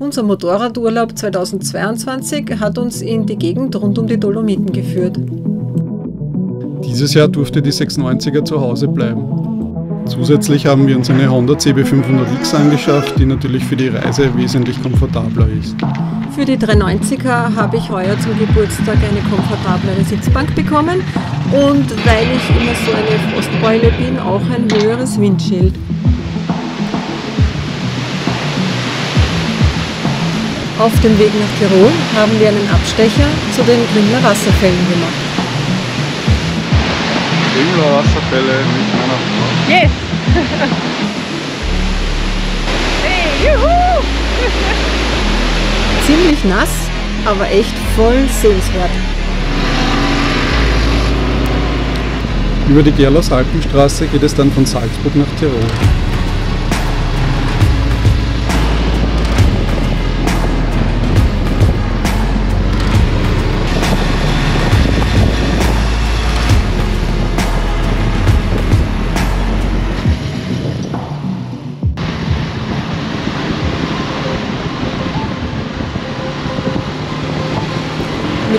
Unser Motorradurlaub 2022 hat uns in die Gegend rund um die Dolomiten geführt. Dieses Jahr durfte die 690er zu Hause bleiben. Zusätzlich haben wir uns eine Honda CB500X angeschafft, die natürlich für die Reise wesentlich komfortabler ist. Für die 390er habe ich heuer zum Geburtstag eine komfortablere Sitzbank bekommen und weil ich immer so eine Frostbeule bin, auch ein höheres Windschild. Auf dem Weg nach Tirol haben wir einen Abstecher zu den Grimler Wasserfällen gemacht. Grimler Wasserfälle mit meiner Frau. Yes! hey, juhu! Ziemlich nass, aber echt voll sehenswert. Über die Gerlers Alpenstraße geht es dann von Salzburg nach Tirol.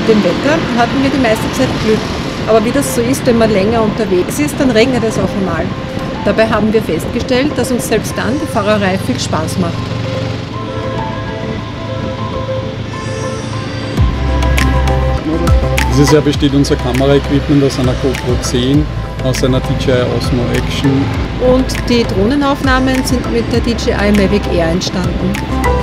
Dem Wetter hatten wir die meiste Zeit Glück. Aber wie das so ist, wenn man länger unterwegs ist, dann regnet es auch einmal. Dabei haben wir festgestellt, dass uns selbst dann die Fahrerei viel Spaß macht. Dieses Jahr besteht unser Kameraequipment aus einer GoPro 10, aus einer DJI Osmo Action. Und die Drohnenaufnahmen sind mit der DJI Mavic Air entstanden.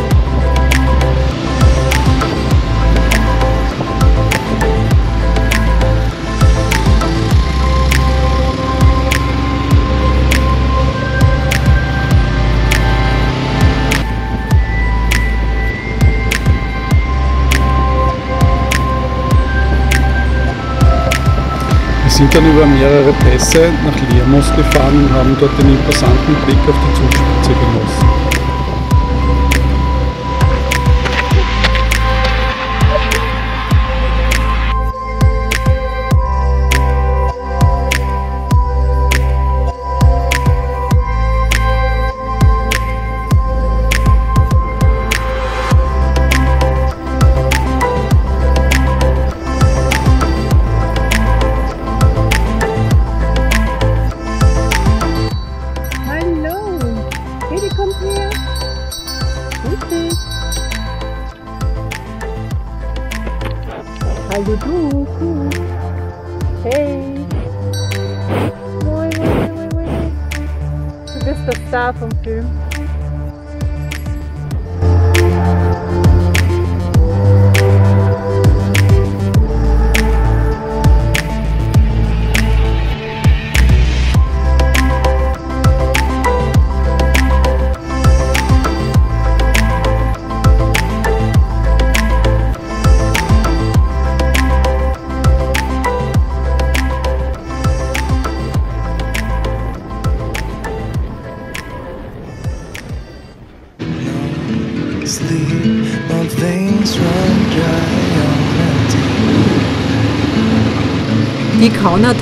Sind dann über mehrere Pässe nach Lermos gefahren und haben dort den imposanten Blick auf die Zugspitze genossen. Bist der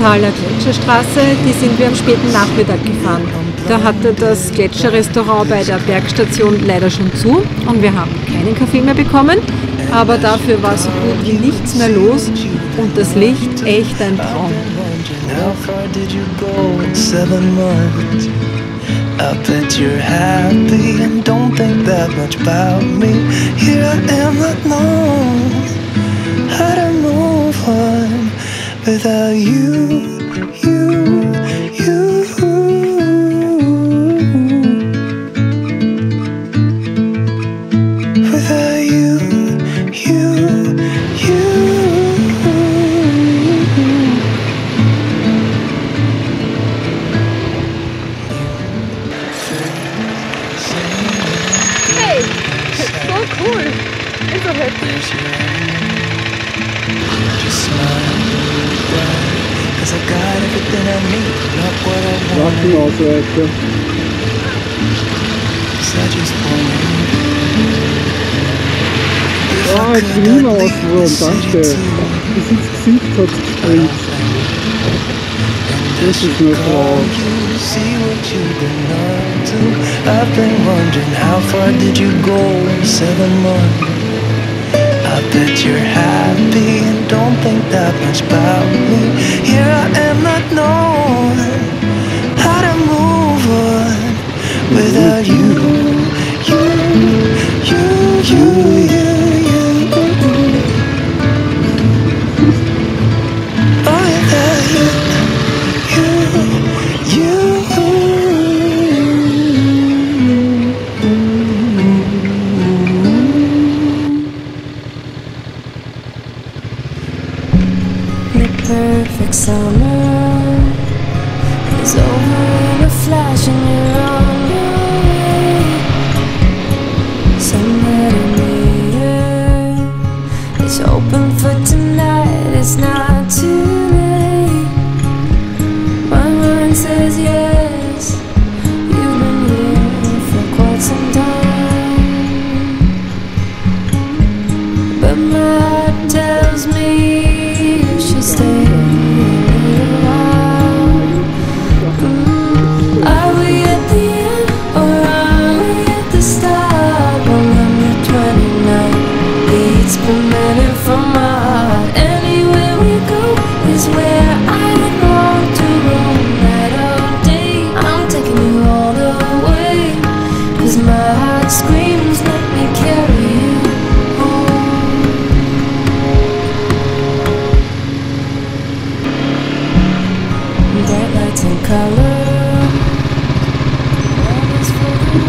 Kaunertaler Gletscherstraße, die sind wir am späten Nachmittag gefahren. Da hatte das Gletscherrestaurant bei der Bergstation leider schon zu und wir haben keinen Kaffee mehr bekommen, aber dafür war so gut wie nichts mehr los und das Licht echt ein Traum. I bet you're happy and don't think that much about me. Here I am, how to move on without you, you, parking also active. Such is Ah, grüner Auswurm, danke. Das ist Siegplatz-Street. I've been wondering how far did you go in seven months? I bet you're happy and don't think that much about me. Here I am not knowing without you.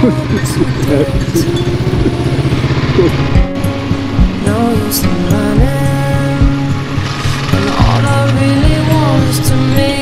no use in running, and all I really want is to make.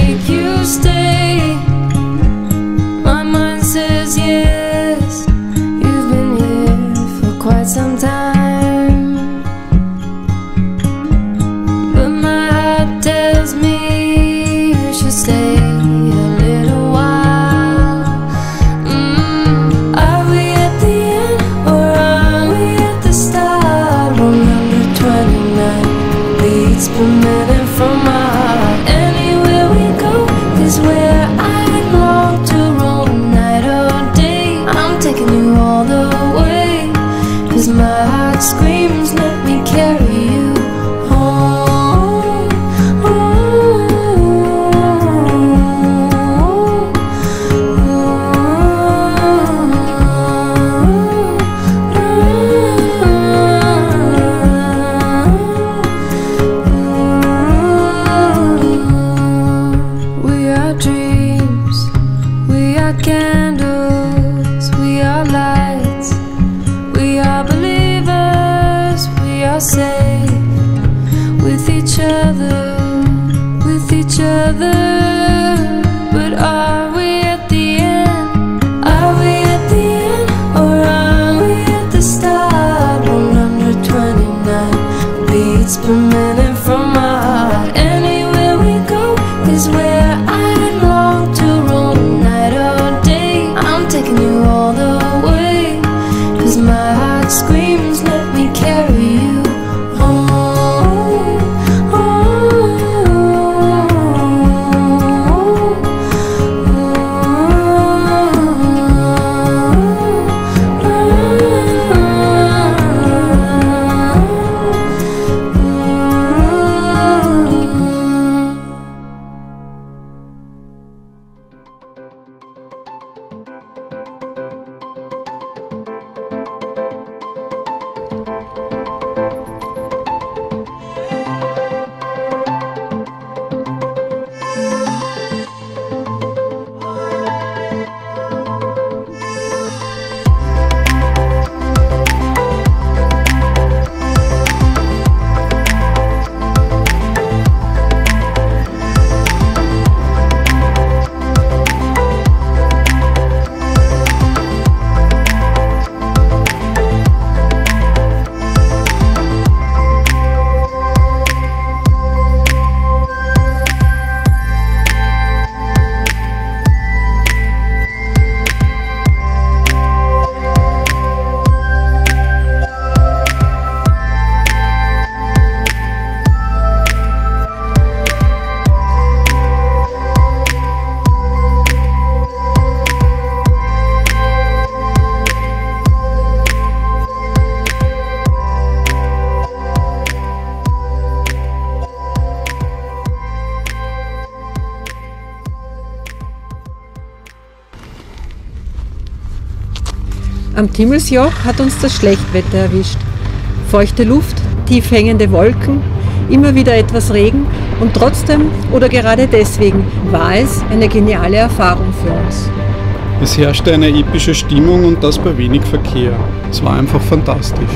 are safe with each other, with each other. Timmelsjoch hat uns das Schlechtwetter erwischt. Feuchte Luft, tief hängende Wolken, immer wieder etwas Regen und trotzdem oder gerade deswegen war es eine geniale Erfahrung für uns. Es herrschte eine epische Stimmung und das bei wenig Verkehr. Es war einfach fantastisch.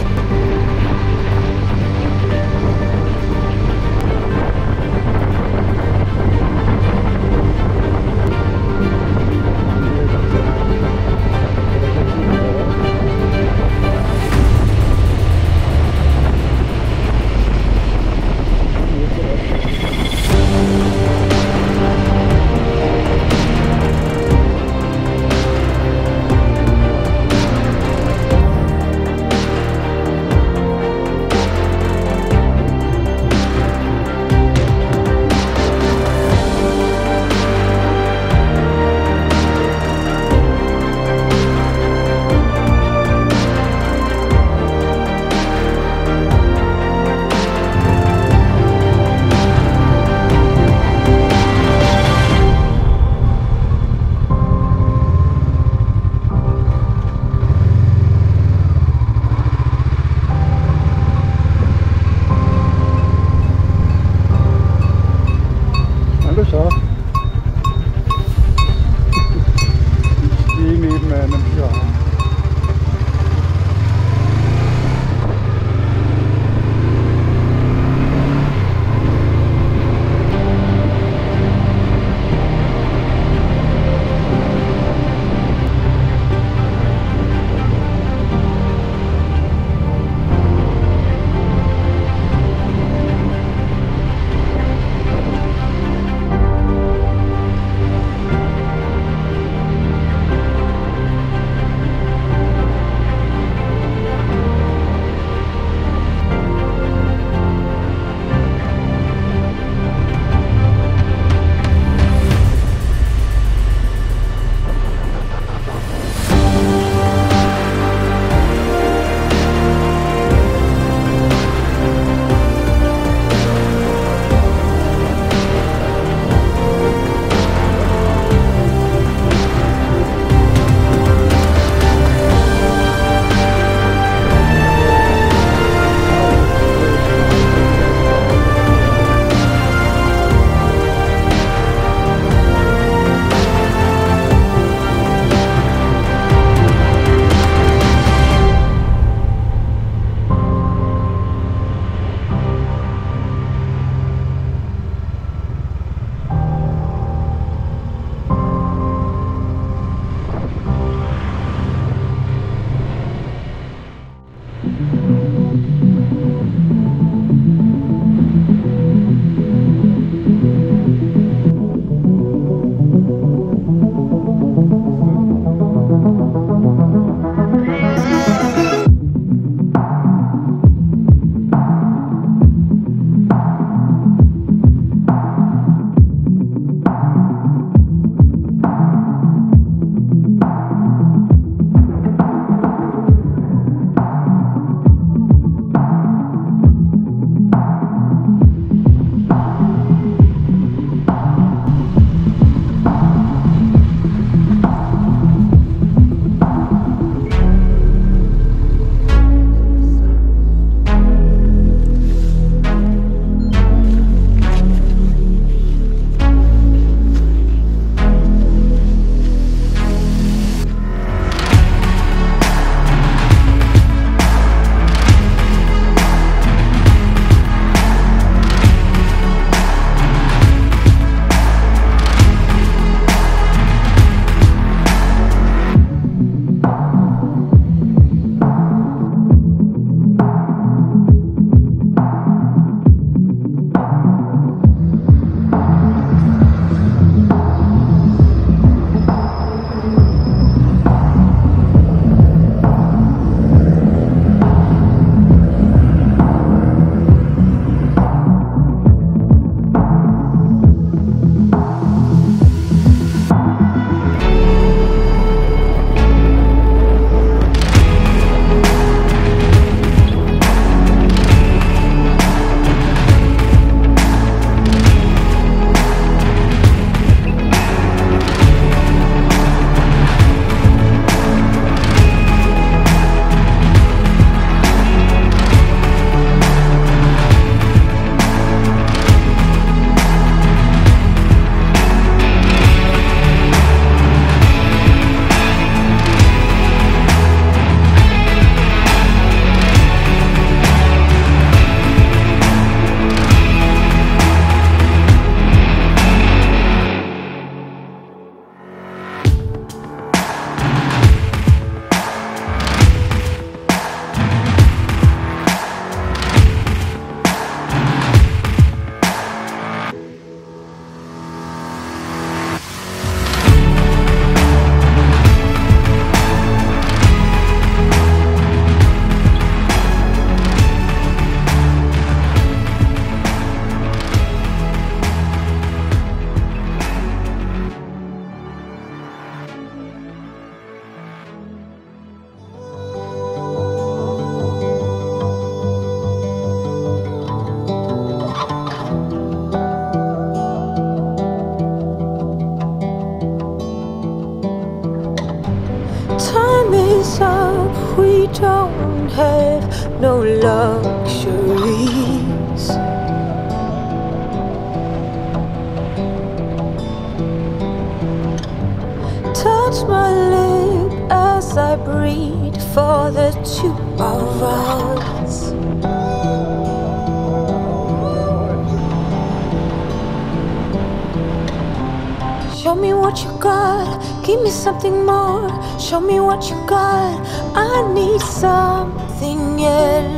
Show me what you got. I need something else.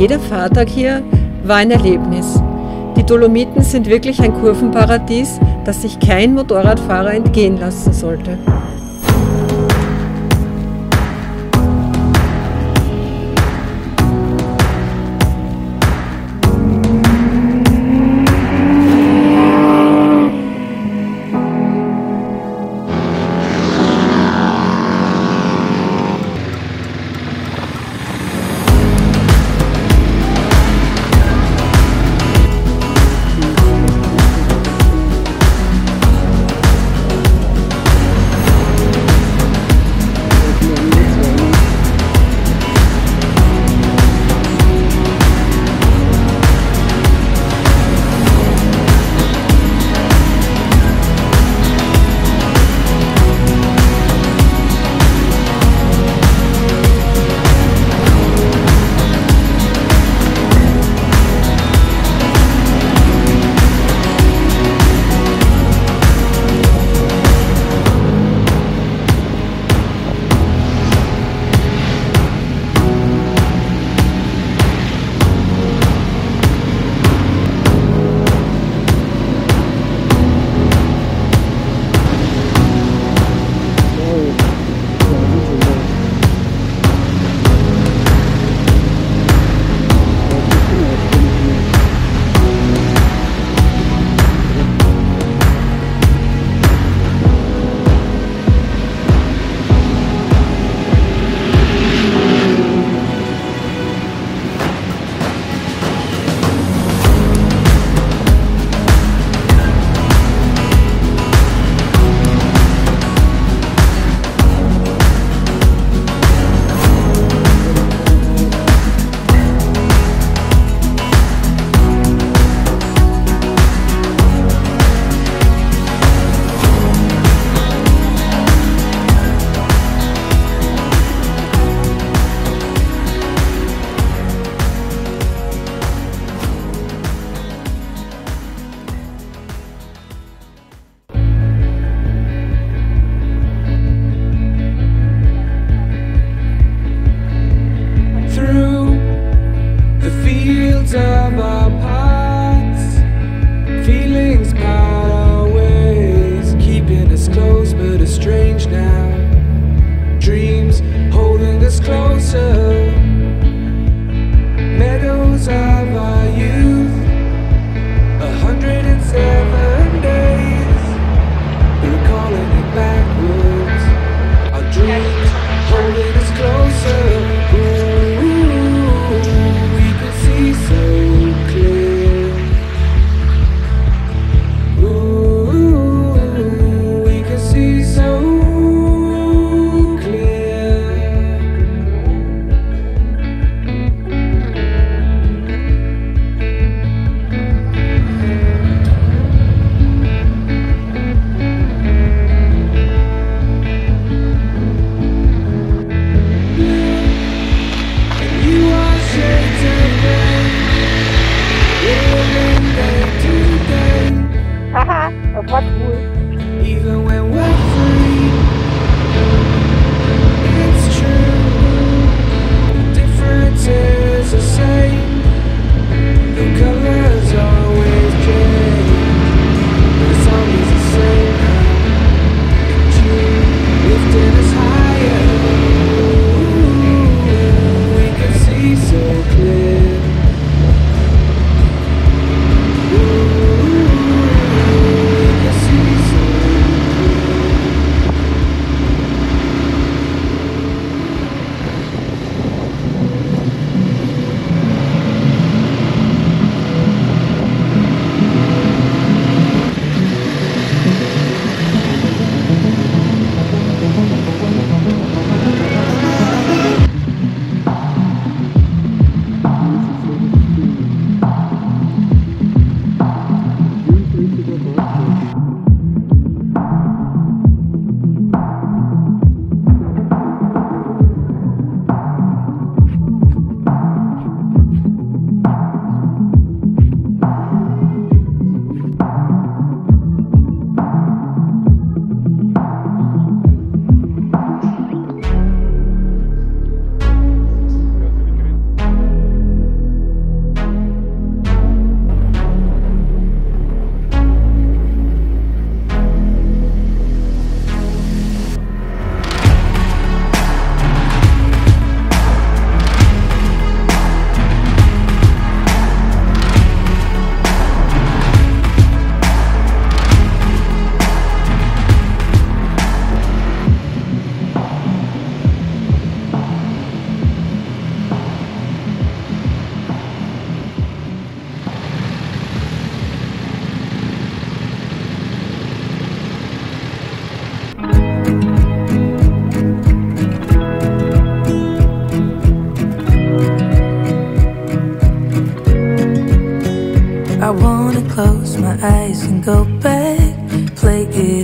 jeder Fahrtag hier war ein Erlebnis. Die Dolomiten sind wirklich ein Kurvenparadies, das sich kein Motorradfahrer entgehen lassen sollte.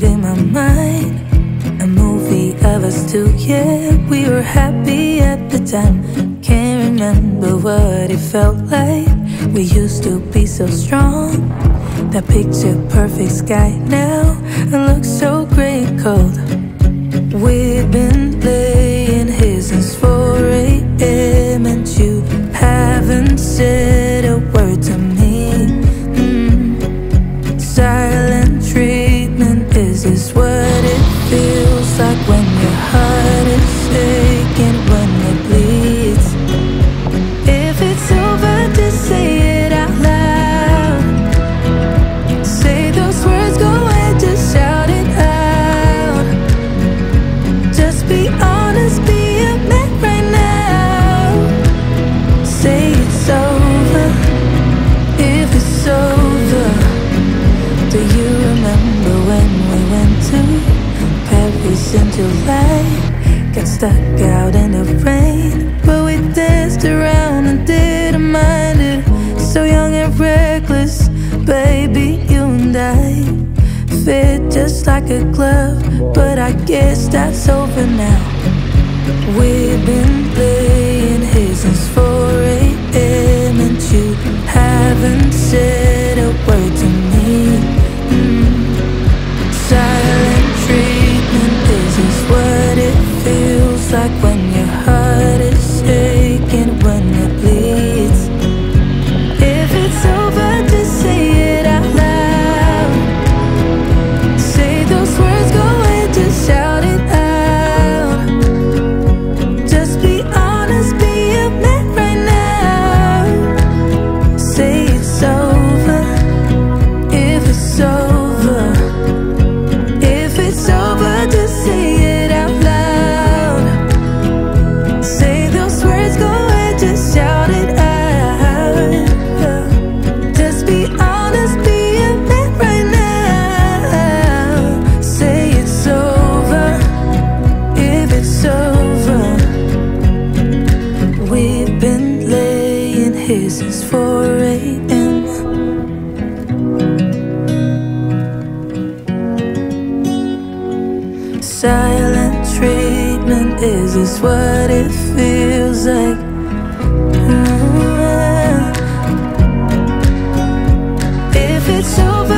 in my mind. A movie of us two, yeah We were happy at the time. Can't remember what it felt like. We used to be so strong. That picture perfect sky now It looks so gray cold. We've been playing here since 4 a.m. And you haven't said a word a glove, but I guess that's over now. We've been it's over,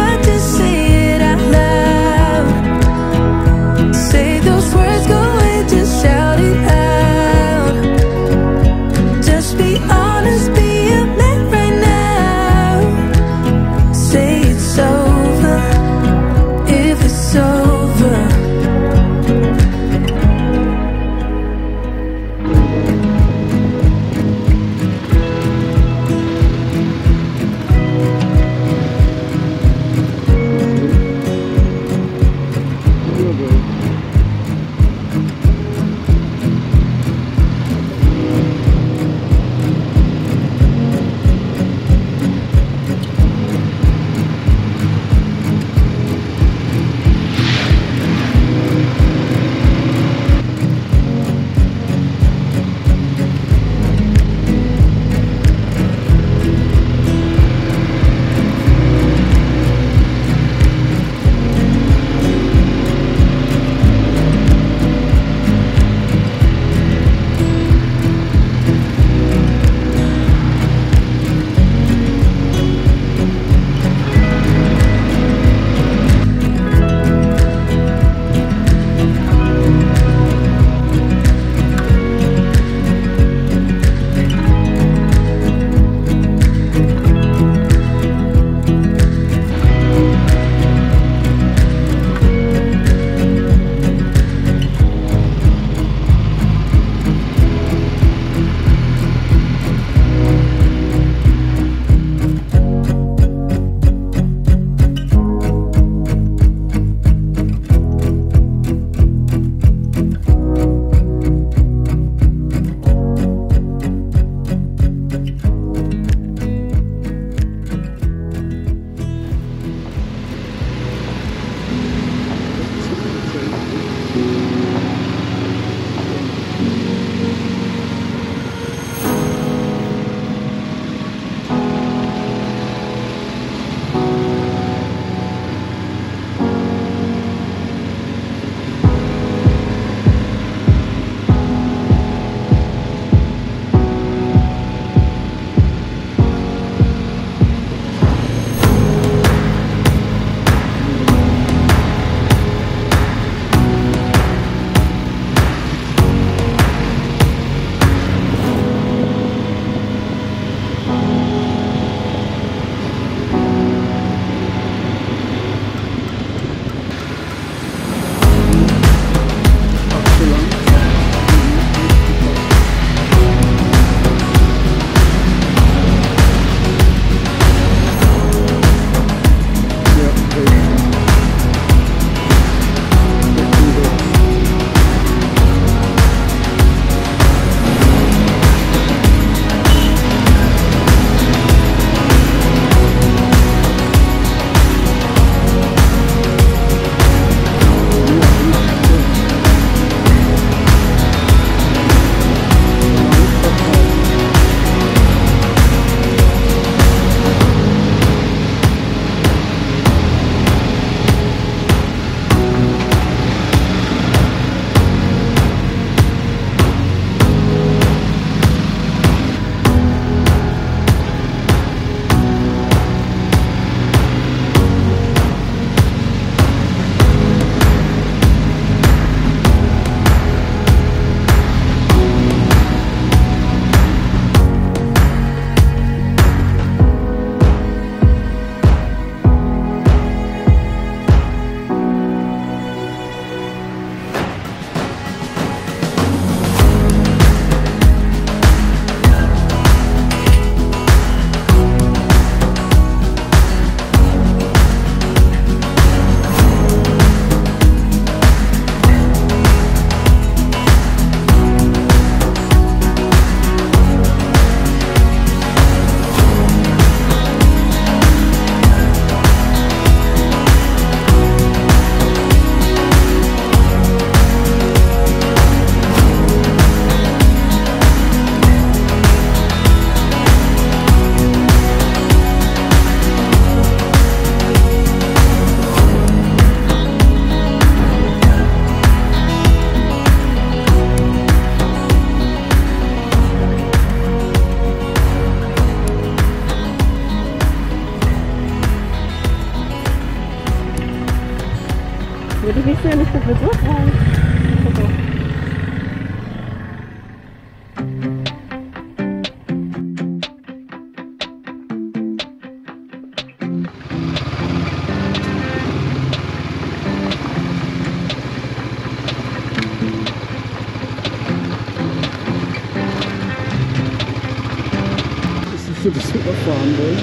wir das überfahren wollen.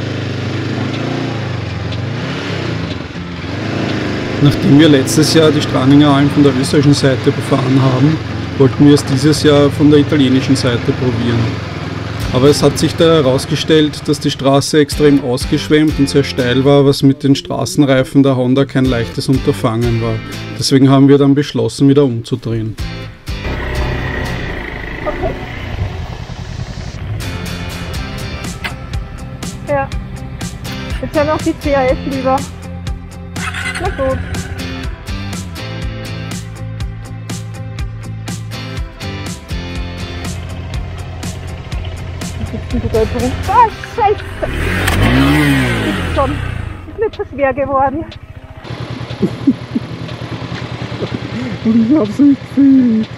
Nachdem wir letztes Jahr die Straninger Alm von der österreichischen Seite befahren haben, wollten wir es dieses Jahr von der italienischen Seite probieren. Aber es hat sich da herausgestellt, dass die Straße extrem ausgeschwemmt und sehr steil war, was mit den Straßenreifen der Honda kein leichtes Unterfangen war. Deswegen haben wir dann beschlossen, wieder umzudrehen. Die CAS lieber. Na gut. Ist denn da drin? Ah, Scheiße! Ist schon. Ist mir schwer geworden. Und ich hab's nicht gefühlt.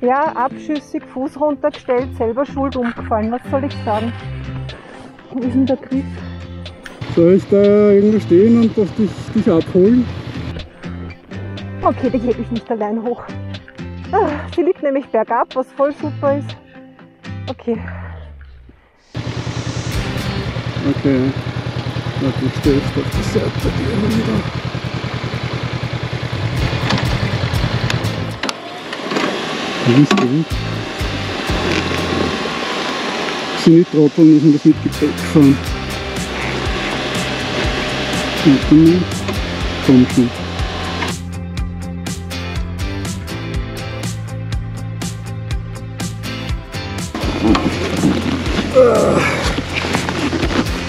Ja, abschüssig, Fuß runtergestellt, selber schuld umgefallen. Was soll ich sagen? Wo ist denn der Griff? Soll ich da irgendwo stehen und das dich, dich abholen? Okay, die hebe ich nicht allein hoch. Ah, Sie liegt nämlich bergab, was voll super ist. Okay, Okay. Warte, ich stelle jetzt auf die Seite die wieder. Wie ist gut. Sie nicht trotteln, müssen das mit Gepäck fahren. Warte mal. Komm schon.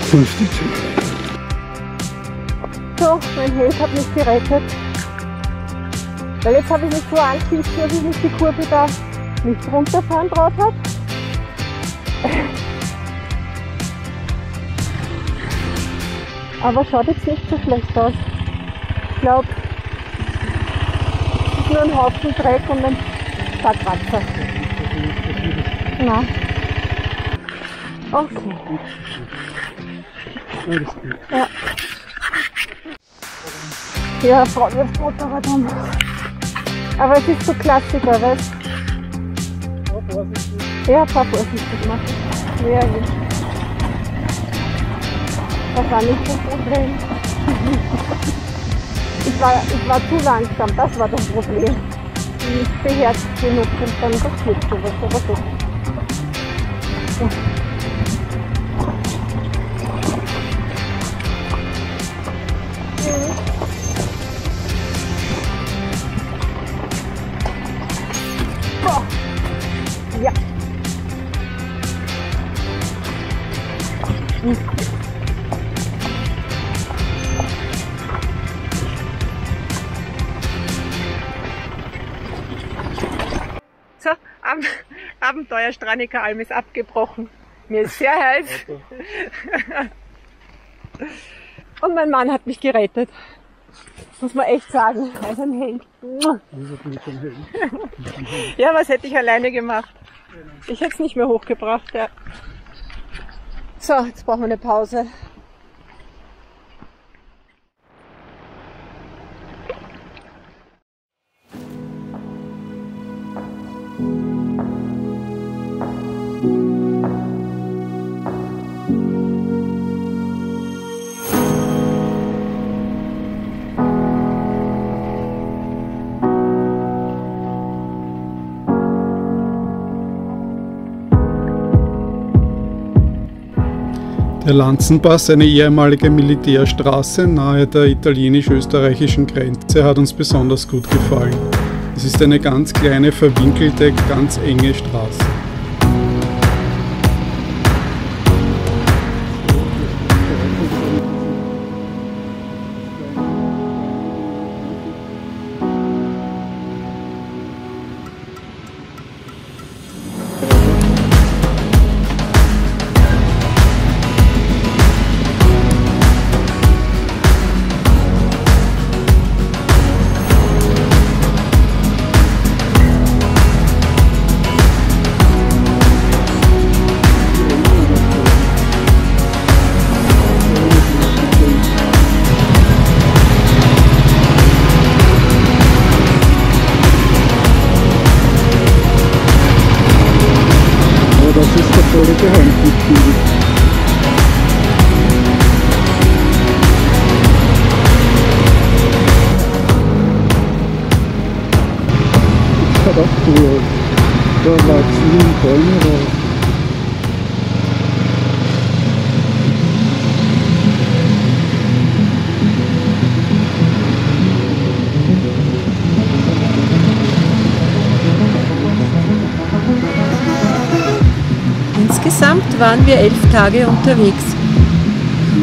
So, schon. so, mein Held hat mich gerettet. Weil jetzt habe ich mich so angeschissen, dass ich nicht die Kurve da nicht runterfahren drauf hat. Aber schaut jetzt nicht so schlecht aus. Ich glaube, es ist nur ein Haufen Dreck und ein paar Kratzer. Na. Okay. Ja. Ja, Frau wirft Motorrad um. Aber es ist so Klassiker, weißt du? Ja, fahr vorsichtig machen. Ja, gut. Das war nicht das Problem. Ich war, ich war zu langsam, das war das Problem. Nicht beherzt genug und dann sowas, aber so. Boah. Stranica Alm ist abgebrochen. Mir ist sehr heiß. Und mein Mann hat mich gerettet. Muss man echt sagen. Also ein Held. Ja, was hätte ich alleine gemacht? Ich hätte es nicht mehr hochgebracht, ja. So, jetzt brauchen wir eine Pause. Der Lanzenpass, eine ehemalige Militärstraße nahe der italienisch-österreichischen Grenze, hat uns besonders gut gefallen. Es ist eine ganz kleine, verwinkelte, ganz enge Straße. Die Bäume raus. Insgesamt waren wir elf Tage unterwegs.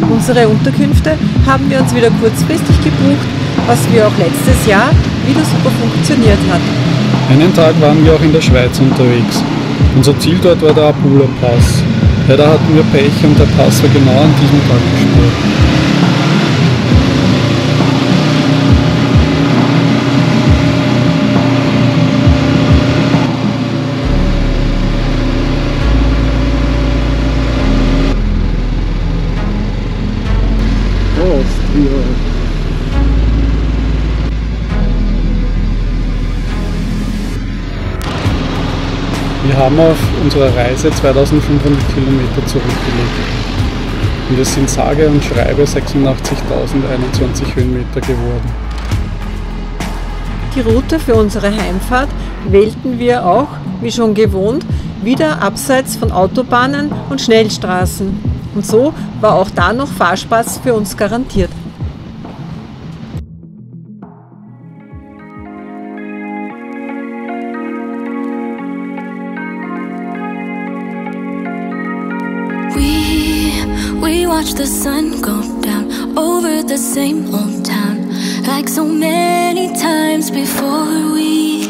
Unsere Unterkünfte haben wir uns wieder kurzfristig gebucht, was wir auch letztes Jahr wieder super funktioniert hat. Einen Tag waren wir auch in der Schweiz unterwegs. Unser Ziel dort war der Apula Pass. Leider hatten wir Pech und der Pass war genau an diesem Tag gesperrt. Haben auf unserer Reise 2500 Kilometer zurückgelegt. Und es sind sage und schreibe 86.021 Höhenmeter geworden. Die Route für unsere Heimfahrt wählten wir auch, wie schon gewohnt, wieder abseits von Autobahnen und Schnellstraßen. Und so war auch da noch Fahrspaß für uns garantiert. Same old town like so many times before we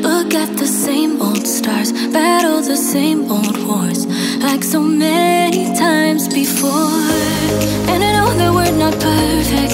look at the same old stars battle the same old wars like so many times before. And I know that we're not perfect